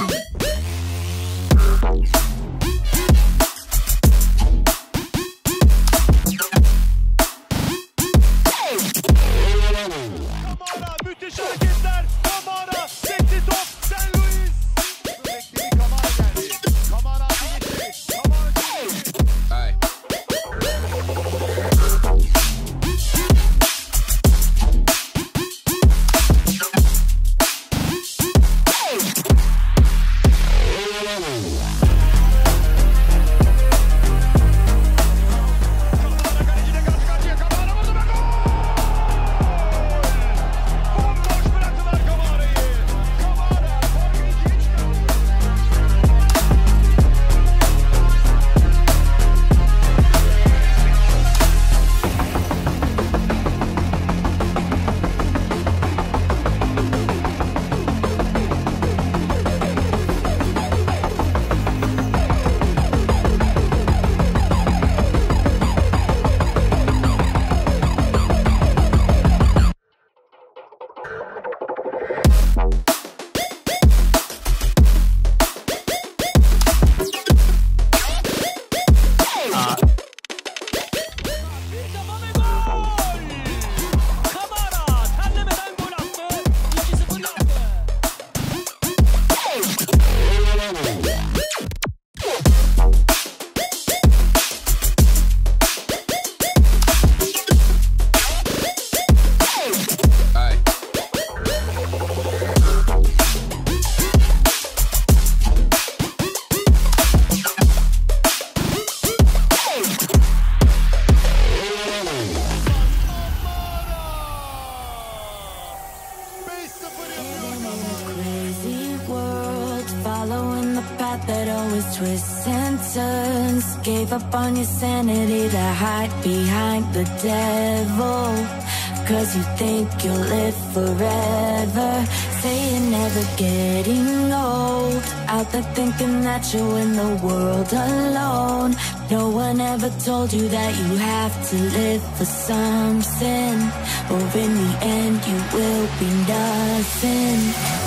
Yeah. Twists and turns. Gave up on your sanity to hide behind the devil. Cause you think you'll live forever. Say you're never getting old. Out there thinking that you're in the world alone. No one ever told you that you have to live for something. Or in the end you will be nothing